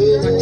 Amen.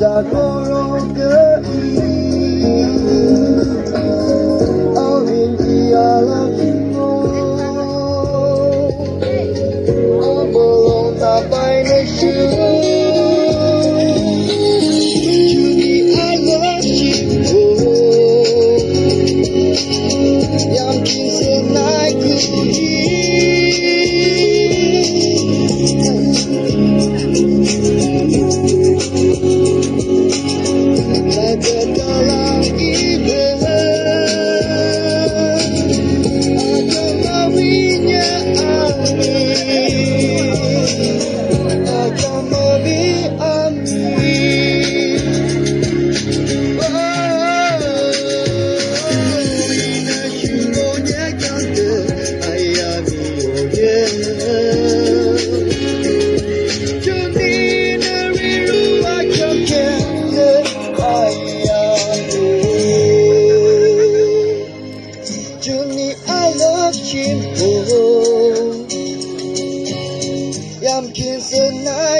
ya coloqué kim bu? Yamkin